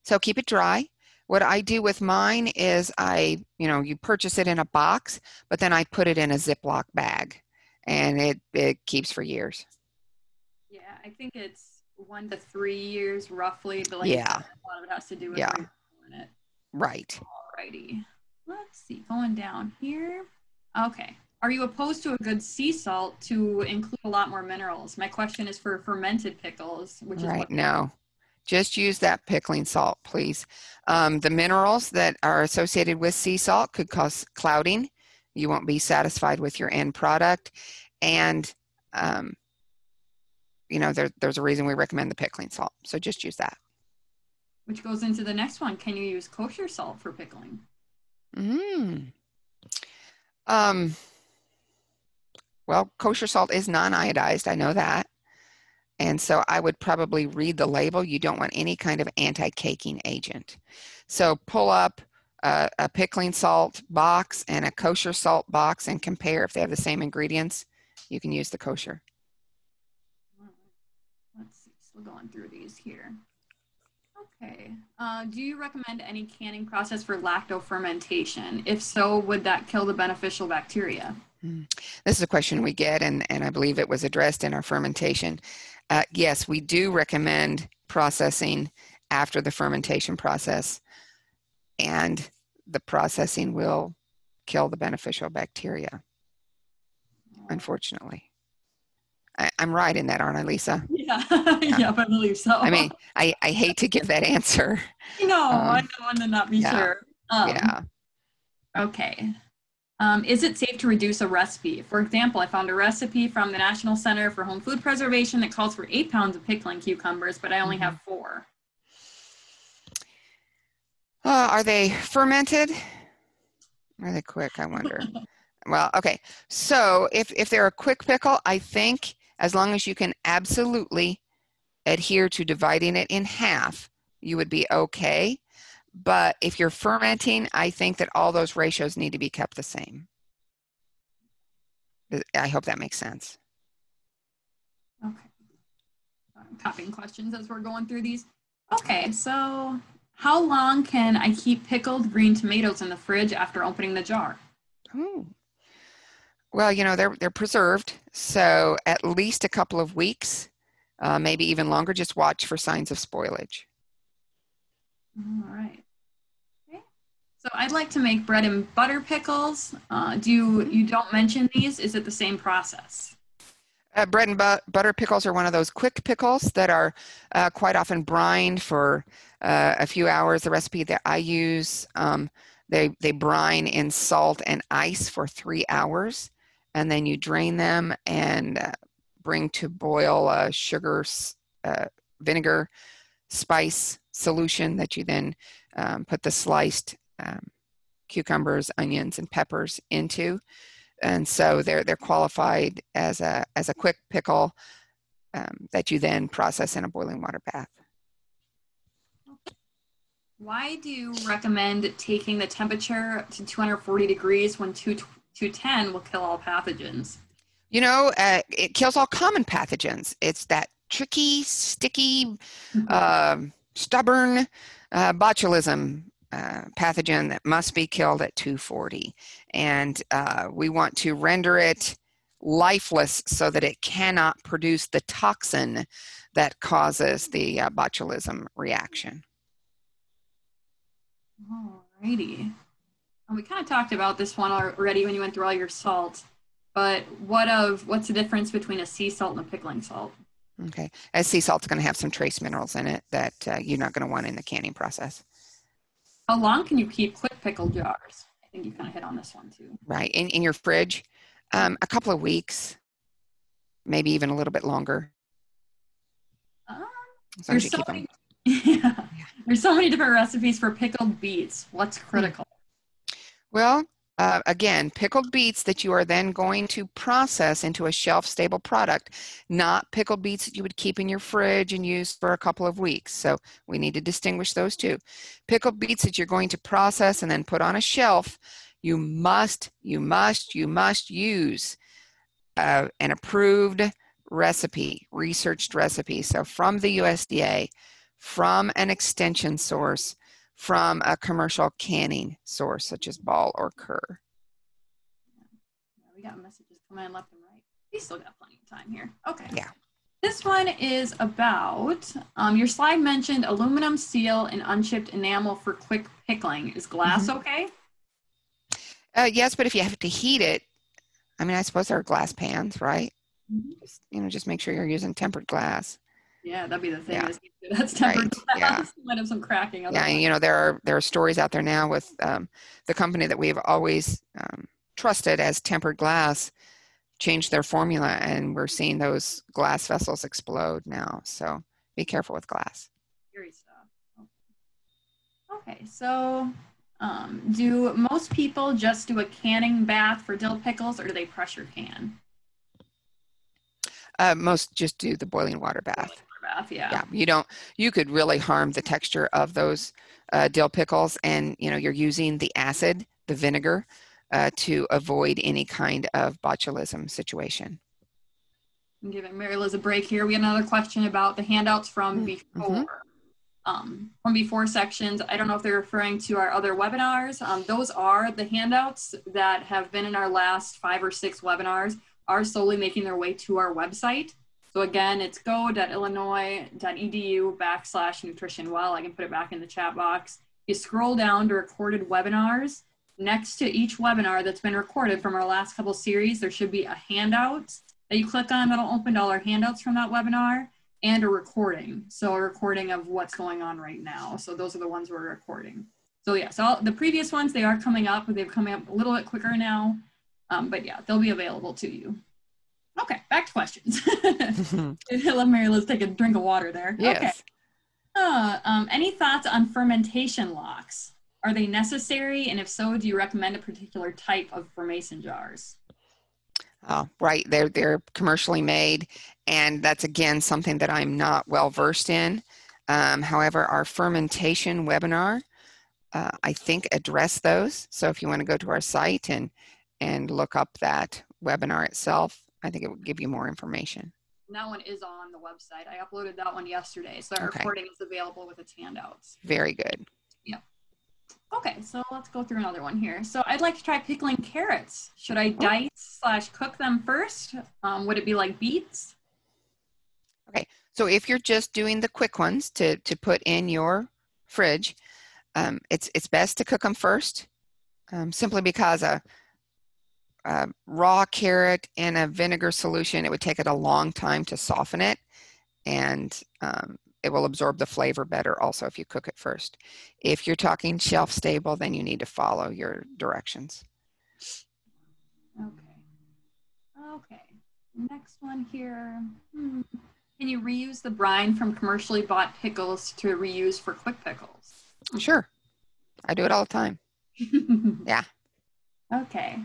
So keep it dry. What I do with mine is I, you know, you purchase it in a box, but then I put it in a Ziploc bag and it, it keeps for years. Yeah, I think it's one to three years roughly, but like Yeah. a lot of it has to do with Yeah. where you're doing it. Right. Alrighty. Let's see, going down here. Okay. Are you opposed to a good sea salt to include a lot more minerals? My question is for fermented pickles, which is Right. No, just use that pickling salt, please. Um, the minerals that are associated with sea salt could cause clouding. You won't be satisfied with your end product. And, um, you know, there, there's a reason we recommend the pickling salt. So just use that. which goes into the next one. Can you use kosher salt for pickling? Mm. Um, well, kosher salt is non-iodized. I know that. And so I would probably read the label. You don't want any kind of anti-caking agent. So pull up a, a pickling salt box and a kosher salt box and compare if they have the same ingredients. You can use the kosher. Let's see. Still going through these here. Okay. Uh, do you recommend any canning process for lacto fermentation? If so, would that kill the beneficial bacteria? This is a question we get, and, and I believe it was addressed in our fermentation. Uh, yes, we do recommend processing after the fermentation process, and the processing will kill the beneficial bacteria, unfortunately. I, I'm right in that, aren't I, Lisa? Yeah, yeah, I believe so. I mean, I, I hate to give that answer. no, I um, don't want to not be yeah, sure. Um, yeah. Okay. Um, is it safe to reduce a recipe? For example, I found a recipe from the National Center for Home Food Preservation that calls for eight pounds of pickling cucumbers, but I only have four. Uh, are they fermented? Are they quick? I wonder. well, okay. So if if they're a quick pickle, I think as long as you can absolutely adhere to dividing it in half, you would be okay. But if you're fermenting, I think that all those ratios need to be kept the same. I hope that makes sense. Okay. I'm copying questions as we're going through these. Okay, so how long can I keep pickled green tomatoes in the fridge after opening the jar? Ooh. Well, you know, they're they're preserved, so at least a couple of weeks, uh, maybe even longer. Just watch for signs of spoilage. All right. Okay. So I'd like to make bread and butter pickles. Uh, do you, you don't mention these? Is it the same process? Uh, bread and bu- butter pickles are one of those quick pickles that are uh, quite often brined for uh, a few hours. The recipe that I use, um, they they brine in salt and ice for three hours, and then you drain them and uh, bring to boil a sugar, uh, vinegar, spice solution that you then um, put the sliced um, cucumbers, onions, and peppers into and so they're they're qualified as a as a quick pickle um, that you then process in a boiling water bath. Why do you recommend taking the temperature to 240 degrees when 2, 210 will kill all pathogens? You know, uh, it kills all common pathogens. It's that tricky, sticky, um stubborn uh, botulism uh, pathogen that must be killed at 240, and uh, we want to render it lifeless so that it cannot produce the toxin that causes the uh, botulism reaction. Alrighty. And we kind of talked about this one already when you went through all your salt. But what of what's the difference between a sea salt and a pickling salt? Okay, a sea salt's going to have some trace minerals in it that uh, you're not going to want in the canning process. How long can you keep quick pickle jars? I think you kind of hit on this one too. Right, in, in your fridge, um, a couple of weeks, maybe even a little bit longer. Um, long as there's so keep many, them. yeah. There's so many different recipes for pickled beets. What's critical? Well, uh, again, pickled beets that you are then going to process into a shelf stable product, not pickled beets that you would keep in your fridge and use for a couple of weeks. So we need to distinguish those two. Pickled beets that you're going to process and then put on a shelf, you must, you must, you must use uh, an approved recipe, researched recipe. So from the USDA, from an extension source, from a commercial canning source such as Ball or Kerr. We got messages coming in left and right. We still got plenty of time here. Okay. Yeah. This one is about um, your slide mentioned aluminum, seal and unchipped enamel for quick pickling. Is glass Mm-hmm. okay? Uh, yes, but if you have to heat it, I mean, I suppose there are glass pans, right? Mhm. Just, you know, just make sure you're using tempered glass. Yeah, that'd be the thing. Yeah. That's tempered Right, yeah. glass. Might have some cracking. Yeah, and you know there are there are stories out there now with um, the company that we've always um, trusted as tempered glass changed their formula, and we're seeing those glass vessels explode now. So be careful with glass. Scary stuff. Okay, so um, do most people just do a canning bath for dill pickles, or do they pressure can? Uh, most just do the boiling water bath. Bath, yeah. yeah you don't you could really harm the texture of those uh, dill pickles and you know you're using the acid the vinegar uh, to avoid any kind of botulism situation I'm giving Mary Liz a break here. We have another question about the handouts from Mm, before. Um, from before sections. I don't know if they're referring to our other webinars. Um, those are the handouts that have been in our last five or six webinars are slowly making their way to our website. So again, it's go.illinois.edu backslash nutrition well. I can put it back in the chat box. You scroll down to recorded webinars. Next to each webinar that's been recorded from our last couple series, there should be a handout that you click on that'll open to all our handouts from that webinar and a recording. So a recording of what's going on right now. So those are the ones we're recording. So yeah, so all, the previous ones, they are coming up, but they're coming up a little bit quicker now. Um, but yeah, they'll be available to you. Okay, back to questions. Let Mary Liz take a drink of water there. yes Okay. Uh, um, any thoughts on fermentation locks? Are they necessary? And if so, do you recommend a particular type of for mason jars? Oh, right. They're they're commercially made, and that's again something that I'm not well versed in. Um, however, our fermentation webinar, uh, I think, address those. So if you want to go to our site and and look up that webinar itself, I think it would give you more information. And that one is on the website. I uploaded that one yesterday, so our Okay. recording is available with its handouts. Very good. Yeah. Okay, so let's go through another one here. So I'd like to try pickling carrots. Should I dice slash cook them first? Um, would it be like beets? Okay, so if you're just doing the quick ones to to put in your fridge, um, it's it's best to cook them first, um, simply because a, a raw carrot in a vinegar solution it would take it a long time to soften it, and um, it will absorb the flavor better also if you cook it first. If you're talking shelf stable, then you need to follow your directions. Okay. Okay. Next one here. Hmm. Can you reuse the brine from commercially bought pickles to reuse for quick pickles? Sure, I do it all the time. Yeah. Okay.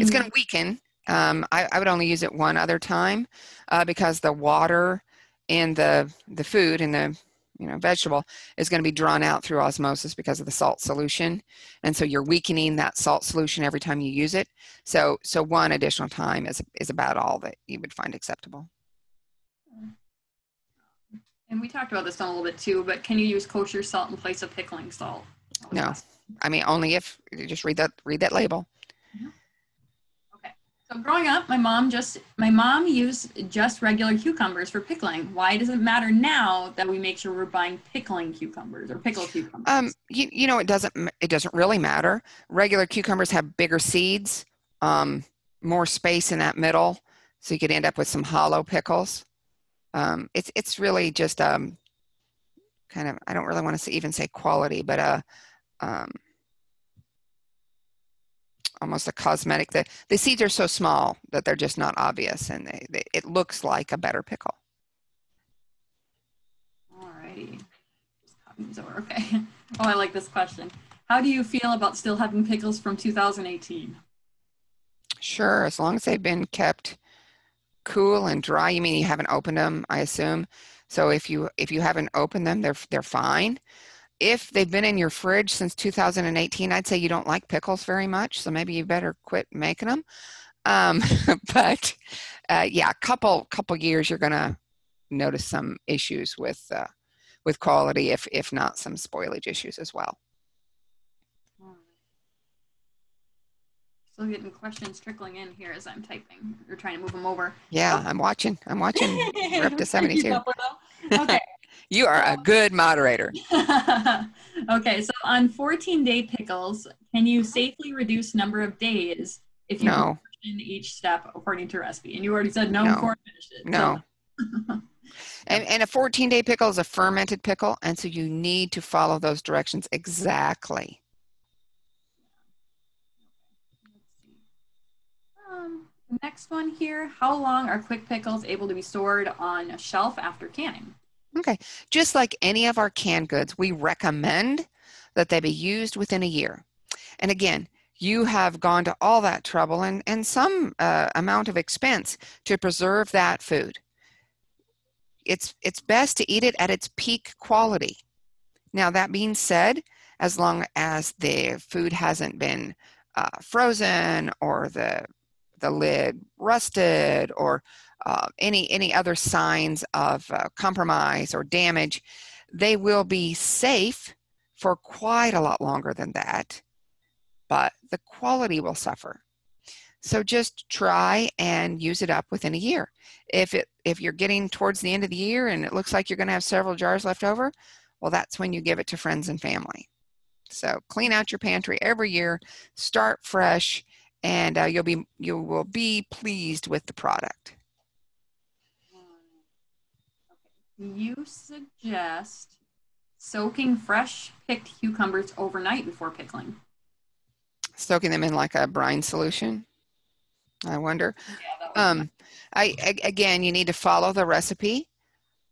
It's going to weaken. Um, I, I would only use it one other time uh, because the water in the the food and the you know vegetable is going to be drawn out through osmosis because of the salt solution, and so you're weakening that salt solution every time you use it. So so one additional time is is about all that you would find acceptable. And we talked about this one a little bit too, but can you use kosher salt in place of pickling salt? No. I mean only if you just read that read that label. So growing up, my mom just my mom used just regular cucumbers for pickling. Why does it matter now that we make sure we're buying pickling cucumbers or pickled cucumbers? Um, you, you know, it doesn't it doesn't really matter. Regular cucumbers have bigger seeds, um, more space in that middle, so you could end up with some hollow pickles. Um, it's it's really just um, kind of I don't really want to even say quality, but uh, um, almost a cosmetic. The, the seeds are so small that they're just not obvious and they, they it looks like a better pickle. Alrighty. Over. Okay. Oh, I like this question. How do you feel about still having pickles from 2018? Sure, as long as they've been kept cool and dry. You mean you haven't opened them, I assume. So if you if you haven't opened them, they're they're fine if they've been in your fridge since 2018, I'd say you don't like pickles very much, so maybe you better quit making them. Um, but uh, yeah, a couple couple years, you're gonna notice some issues with uh, with quality, if if not some spoilage issues as well. Still getting questions trickling in here as I'm typing. You're trying to move them over. Yeah, oh. I'm watching. I'm watching. We're up to 72. okay. You are a good moderator. okay, so on 14 day pickles, can you safely reduce number of days if you no. in each step according to recipe? And you already said no, no. before I finished it. No. So. and, and a 14 day pickle is a fermented pickle, and so you need to follow those directions exactly. Um, next one here, how long are quick pickles able to be stored on a shelf after canning? Okay, just like any of our canned goods, we recommend that they be used within a year. And again, you have gone to all that trouble and, and some uh, amount of expense to preserve that food. It's, it's best to eat it at its peak quality. Now, that being said, as long as the food hasn't been uh, frozen or the, the lid rusted or uh, any any other signs of uh, compromise or damage, they will be safe for quite a lot longer than that, but the quality will suffer. So just try and use it up within a year. If it if you're getting towards the end of the year and it looks like you're going to have several jars left over, well, that's when you give it to friends and family. So clean out your pantry every year, start fresh, and uh, you'll be you will be pleased with the product. You suggest soaking fresh picked cucumbers overnight before pickling? Soaking them in like a brine solution? I wonder. Yeah, um, I, again, you need to follow the recipe.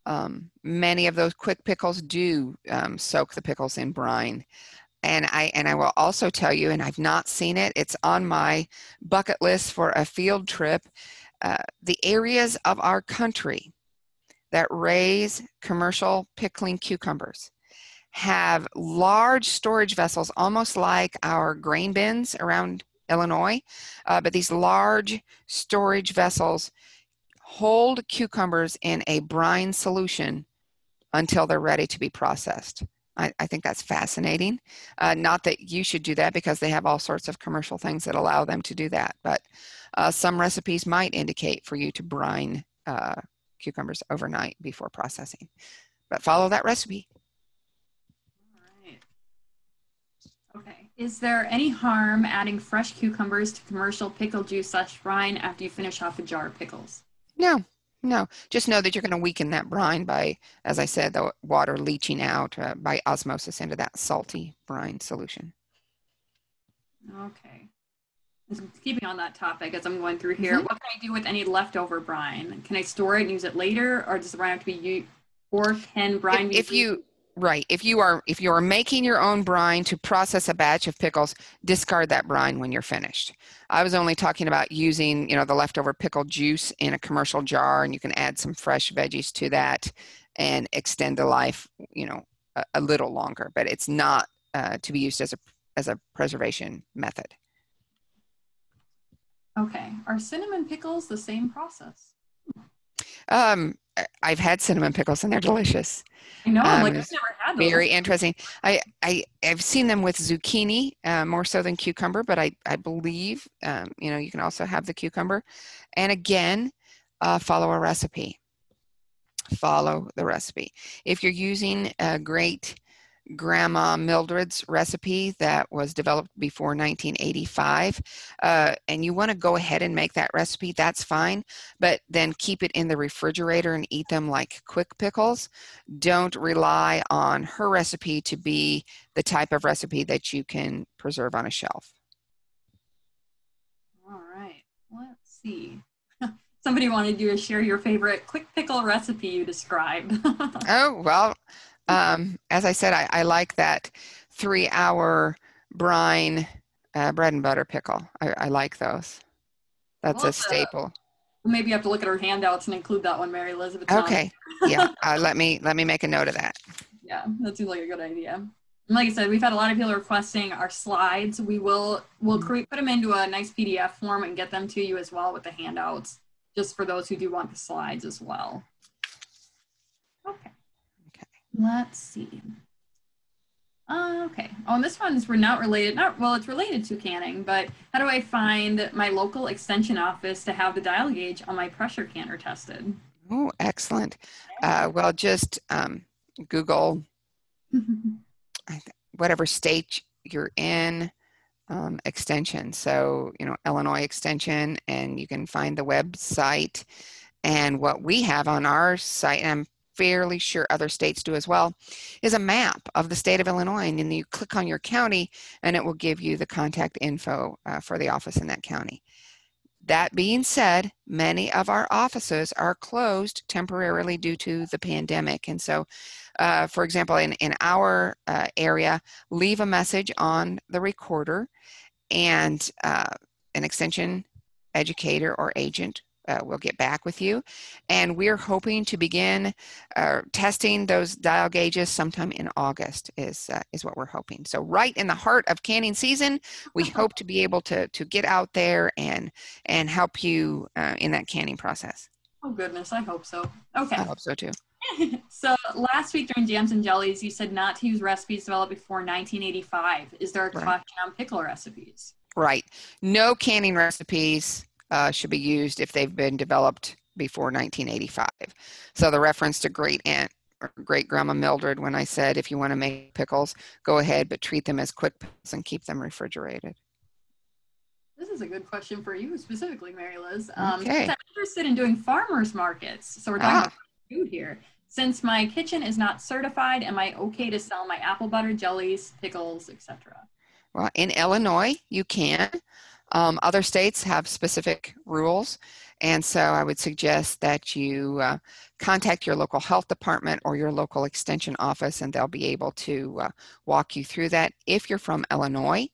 Um, many of those quick pickles do um, soak the pickles in brine. And I, and I will also tell you, and I've not seen it, it's on my bucket list for a field trip. Uh, the areas of our country that raise commercial pickling cucumbers have large storage vessels, almost like our grain bins around Illinois, uh, but these large storage vessels hold cucumbers in a brine solution until they're ready to be processed. I, I think that's fascinating. Uh, not that you should do that because they have all sorts of commercial things that allow them to do that, but uh, some recipes might indicate for you to brine uh, cucumbers overnight before processing. But follow that recipe. All right. Okay. Is there any harm adding fresh cucumbers to commercial pickle juice slash brine after you finish off a jar of pickles? No, no. Just know that you're going to weaken that brine by, as I said, the water leaching out uh, by osmosis into that salty brine solution. Okay keeping on that topic as I'm going through here, mm-hmm. what can I do with any leftover brine? Can I store it and use it later, or does the brine have to be used, or can brine if, be? If you right, if you are if you are making your own brine to process a batch of pickles, discard that brine when you're finished. I was only talking about using you know the leftover pickle juice in a commercial jar, and you can add some fresh veggies to that and extend the life you know a, a little longer, but it's not uh, to be used as a as a preservation method. Okay. Are cinnamon pickles the same process? Um, I've had cinnamon pickles and they're delicious. I know, Um, like I've never had those. Very interesting. I, I I've seen them with zucchini uh, more so than cucumber, but I I believe um, you know you can also have the cucumber. And again, uh, follow a recipe. Follow the recipe. If you're using a great grandma Mildred's recipe that was developed before 1985, uh, and you want to go ahead and make that recipe, that's fine. But then keep it in the refrigerator and eat them like quick pickles. Don't rely on her recipe to be the type of recipe that you can preserve on a shelf. All right, let's see. Somebody wanted you to share your favorite quick pickle recipe you described. Oh, well, um, as I said, I, I like that three hour brine uh, bread and butter pickle. I, I like those. That's a love that. staple. Maybe you have to look at our handouts and include that one, Mary Liz. if it's not- Okay. Yeah. Uh, let me let me make a note of that. Yeah, that seems like a good idea. And like I said, we've had a lot of people requesting our slides. We will we'll Mm-hmm. create put them into a nice PDF form and get them to you as well with the handouts, just for those who do want the slides as well. Okay. Let's see. Uh, okay. Oh, and this one's we're not related. Not well, it's related to canning, but how do I find my local extension office to have the dial gauge on my pressure canner tested? Oh, excellent. Uh, well, just um, Google whatever state you're in um, extension. So, you know, Illinois extension, and you can find the website. And what we have on our site, and I'm fairly sure other states do as well, is a map of the state of Illinois. And then you click on your county, and it will give you the contact info uh, for the office in that county. That being said, many of our offices are closed temporarily due to the pandemic. And so, uh, for example, in, in our uh, area, leave a message on the recorder, and uh, an extension educator or agent uh, will get back with you. And we're hoping to begin uh, testing those dial gauges sometime in August, is, uh, is what we're hoping. So, right in the heart of canning season, we hope to be able to, to get out there and, and help you uh, in that canning process. Oh goodness, I hope so. Okay. I hope so too. so last week during jams and jellies, you said not to use recipes developed before 1985. Is there a Right. caution on pickle recipes? Right. No canning recipes uh, should be used if they've been developed before 1985. So the reference to great aunt or great grandma Mildred when I said if you want to make pickles, go ahead, but treat them as quick pickles and keep them refrigerated. This is a good question for you specifically, Mary Liz. Um, Okay. since I'm interested in doing farmers markets. So we're talking Ah. about food here. Since my kitchen is not certified, am I okay to sell my apple butter, jellies, pickles, etc.? Well, in Illinois, you can. Um, other states have specific rules. And so I would suggest that you uh, contact your local health department or your local extension office, and they'll be able to uh, walk you through that. If you're from Illinois,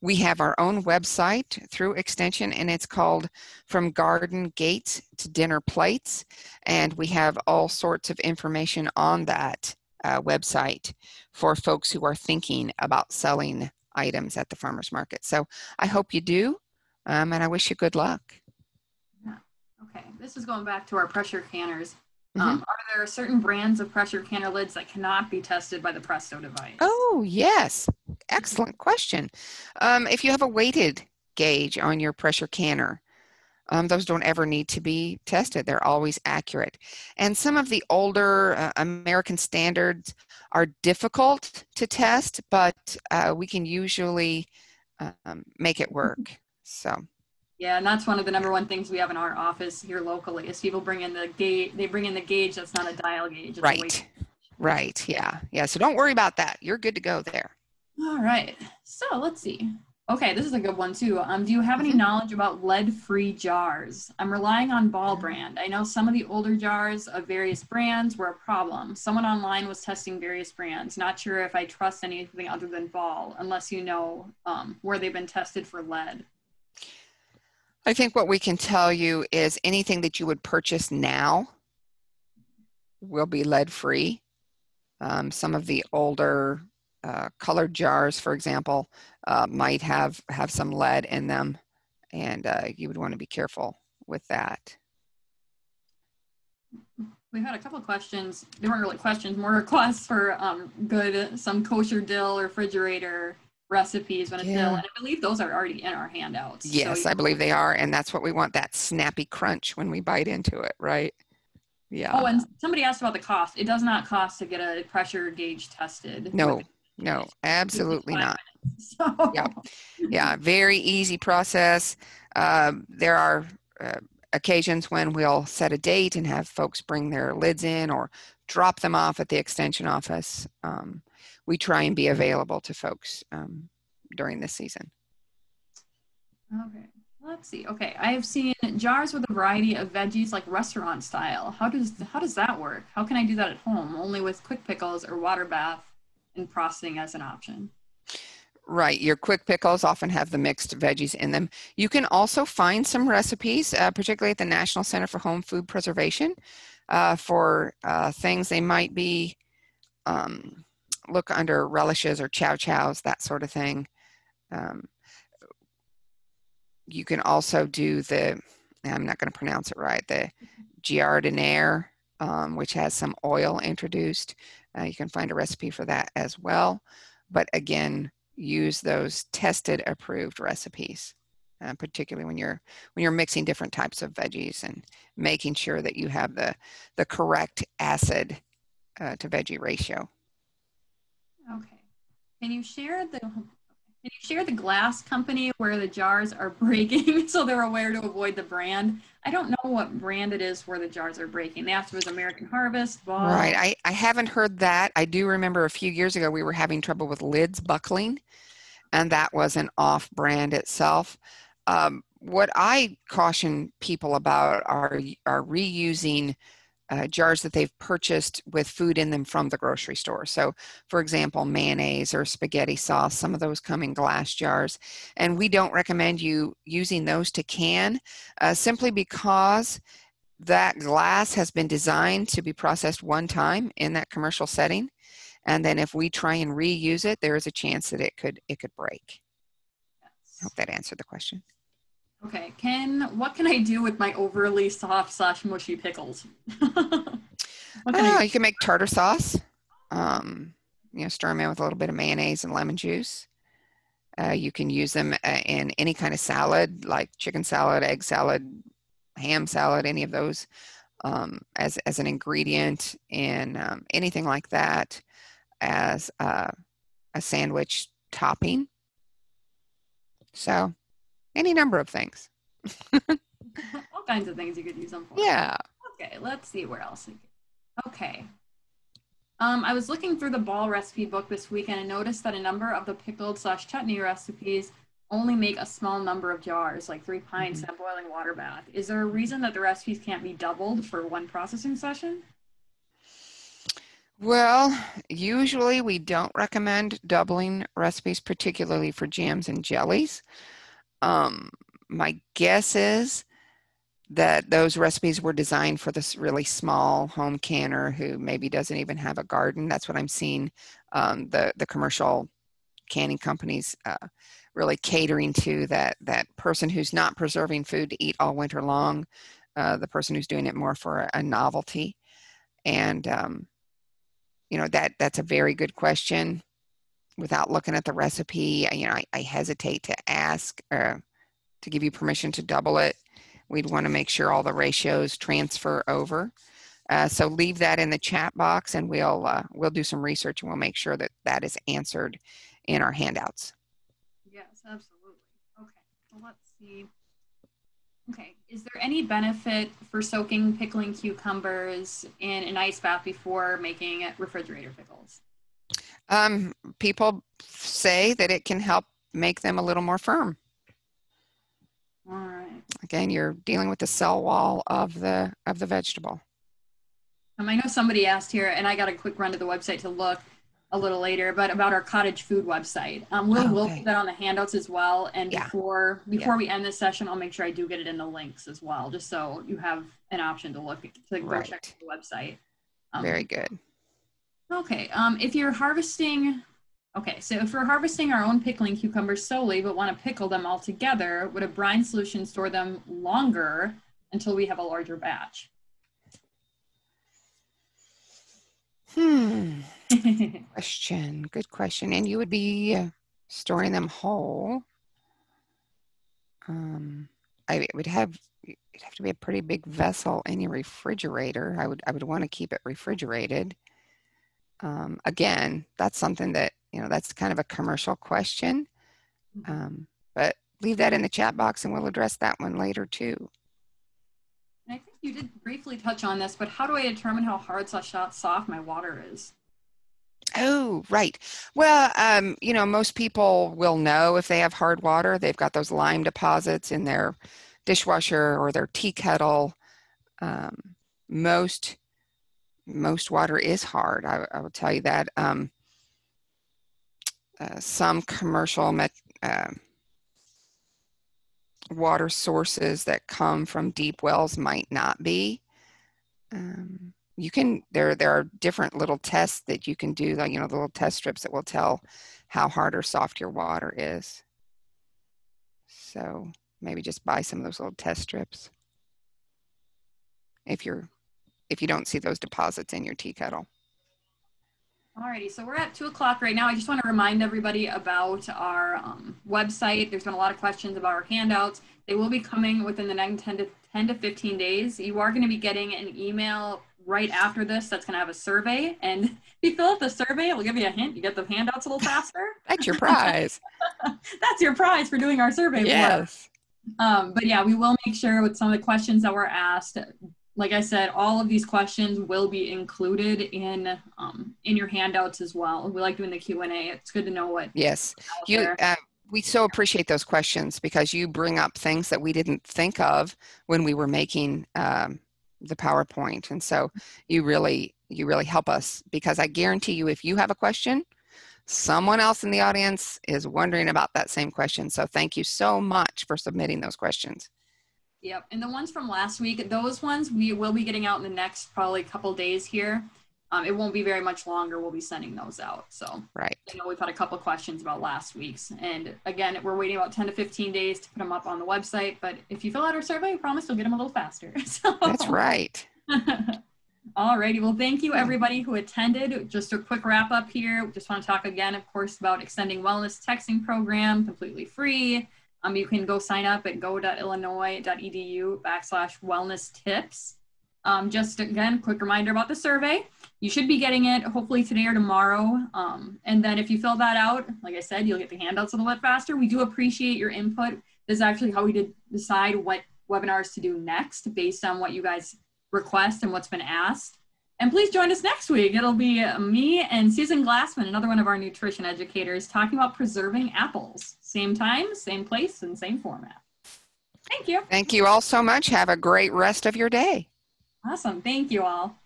we have our own website through Extension, and it's called From Garden Gates to Dinner Plates. And we have all sorts of information on that uh, website for folks who are thinking about selling items at the farmer's market. So I hope you do, um, and I wish you good luck. Yeah. Okay, this is going back to our pressure canners. Mm-hmm. Um, are there certain brands of pressure canner lids that cannot be tested by the Presto device? Oh, yes. Excellent question. Um, if you have a weighted gauge on your pressure canner, um, those don't ever need to be tested. They're always accurate. And some of the older uh, American standards are difficult to test, but uh, we can usually um, make it work. So, Yeah, and that's one of the number one things we have in our office here locally is people bring in the gauge. They bring in the gauge that's not a dial gauge. It's a weight right. Right. Yeah. Yeah. So don't worry about that. You're good to go there. All right. So let's see. Okay, this is a good one too. Um, do you have any Mhm. knowledge about lead-free jars? I'm relying on Ball brand. I know some of the older jars of various brands were a problem. Someone online was testing various brands. Not sure if I trust anything other than Ball, unless you know um, where they've been tested for lead. I think what we can tell you is anything that you would purchase now will be lead free. Um, some of the older uh, colored jars, for example, uh, might have, have some lead in them, and uh, you would want to be careful with that. We had a couple of questions. They weren't really questions, more requests for um, good, some kosher dill refrigerator recipes when it's Yeah. dill. And I believe those are already in our handouts. Yes, you- I believe they are. And that's what we want that snappy crunch when we bite into it, right? Yeah. Oh, and somebody asked about the cost. It does not cost to get a pressure gauge tested. No, no, absolutely not. So, Yep. Yeah, very easy process. Um, there are uh, occasions when we'll set a date and have folks bring their lids in or drop them off at the extension office. Um, we try and be available to folks um, during this season. Okay, let's see. Okay, I have seen jars with a variety of veggies like restaurant style. How does how does that work? How can I do that at home? Only with quick pickles or water bath and processing as an option. Right. Your quick pickles often have the mixed veggies in them. You can also find some recipes, uh, particularly at the National Center for Home Food Preservation, uh, for uh, things they might be um, look under relishes or chow chows, that sort of thing. Um, you can also do the, I'm not going to pronounce it right, the giardiniere, um, which has some oil introduced. Uh, you can find a recipe for that as well. But again, use those tested approved recipes uh, particularly when you're when you're mixing different types of veggies and making sure that you have the the correct acid uh, to veggie ratio Okay. Can you share the can you share the glass company where the jars are breaking so they're aware to avoid the brand? I don't know what brand it is where the jars are breaking. It was American Harvest, right I, I haven't heard that. I do remember a few years ago we were having trouble with lids buckling and that was an off brand itself. Um, what i caution people about are are reusing uh, jars that they've purchased with food in them from the grocery store. So, for example, mayonnaise or spaghetti sauce, some of those come in glass jars. And we don't recommend you using those to can uh, simply because that glass has been designed to be processed one time in that commercial setting. And then if we try and reuse it, there is a chance that it could it could break. I hope that answered the question. Okay. Can what can I do with my overly soft slash mushy pickles? Oh, I you can make tartar sauce. Um, you know, stir them in with a little bit of mayonnaise and lemon juice. Uh, you can use them uh, in any kind of salad, like chicken salad, egg salad, ham salad, any of those, um, as as an ingredient in um, anything like that, as uh, a sandwich topping. So, any number of things. all kinds of things you could use them for. Yeah. Okay, let's see where else. Okay. Um, I was looking through the ball recipe book this week and I noticed that a number of the pickled slash chutney recipes only make a small number of jars, like three pints in a boiling water bath. Is there a reason that the recipes can't be doubled for one processing session? Well, usually we don't recommend doubling recipes, particularly for jams and jellies. Um, my guess is that those recipes were designed for this really small home canner who maybe doesn't even have a garden. That's what I'm seeing um, the the commercial canning companies uh, really catering to that that person who's not preserving food to eat all winter long, uh, the person who's doing it more for a, novelty, and um, you know that that's a very good question without looking at the recipe I- you know i, I hesitate to ask uh, to give you permission to double it we'd want to make sure all the ratios transfer over uh, so leave that in the chat box and we'll uh, we'll do some research and we'll make sure that that is answered in our handouts Yes, absolutely. Okay, well, let's see. Okay, is there any benefit for soaking pickling cucumbers in an ice bath before making refrigerator pickles? Um, people say that it can help make them a little more firm All right. again you're dealing with the cell wall of the of the vegetable Um, I know somebody asked here, and I got a quick run to the website to look a little later, but about our cottage food website. Um, we'll, we'll put that on the handouts as well. And Yeah. before before we end this session, I'll make sure I do get it in the links as well, just so you have an option to look to go check the website. Um, very good Okay. Um, if you're harvesting, okay, so if we're harvesting our own pickling cucumbers solely, but want to pickle them all together, would a brine solution store them longer until we have a larger batch? Hmm. question. Good question. And you would be storing them whole. Um, I it would have it'd have to be a pretty big vessel in your refrigerator. I would I would want to keep it refrigerated. Um, again, that's something that you know that's kind of a commercial question. Um, but leave that in the chat box and we'll address that one later too. I think you did briefly touch on this, but how do I determine how hard slash soft my water is? Oh, right. Well, um, you know, most people will know if they have hard water. They've got those lime deposits in their dishwasher or their tea kettle. Um, most most water is hard. I, I will tell you that. Um, uh, some commercial met, uh, water sources that come from deep wells might not be. Um, you can there there are different little tests that you can do like you know the little test strips that will tell how hard or soft your water is so maybe just buy some of those little test strips if you're if you don't see those deposits in your tea kettle Alrighty, so we're at two o'clock right now. I just want to remind everybody about our um, website. There's been a lot of questions about our handouts. They will be coming within the next 10 to 10 to 15 days. You are going to be getting an email right after this that's going to have a survey. And if you fill out the survey, it will give you a hint. You get the handouts a little faster. that's your prize. that's your prize for doing our survey. Yes. Um, but yeah, we will make sure with some of the questions that were asked. Like I said, all of these questions will be included in um, in your handouts as well. We like doing the Q and A. It's good to know what. Yes, you. Uh, we so appreciate those questions because you bring up things that we didn't think of when we were making um, the PowerPoint. And so you really, you really help us because I guarantee you, if you have a question, someone else in the audience is wondering about that same question. So thank you so much for submitting those questions. Yep. And the ones from last week, those ones we will be getting out in the next probably couple days here um, it won't be very much longer. We'll be sending those out. So right. I know we've had a couple questions about last week's, and again, we're waiting about 10 to 15 days to put them up on the website. But if you fill out our survey, we promise you'll get them a little faster. So. That's right. Alrighty, well, thank you everybody who attended. Just a quick wrap up here. Just want to talk again, of course, about Extension's wellness texting program, completely free. Um, you can go sign up at go.illinois.edu backslash wellness tips. Um, just again, quick reminder about the survey. You should be getting it hopefully today or tomorrow. Um, and then if you fill that out, like I said, you'll get the handouts a little bit faster. We do appreciate your input. This is actually how we did decide what webinars to do next based on what you guys request and what's been asked. And please join us next week. It'll be me and Susan Glassman, another one of our nutrition educators, talking about preserving apples. Same time, same place, and same format. Thank you. Thank you all so much. Have a great rest of your day. Awesome. Thank you all.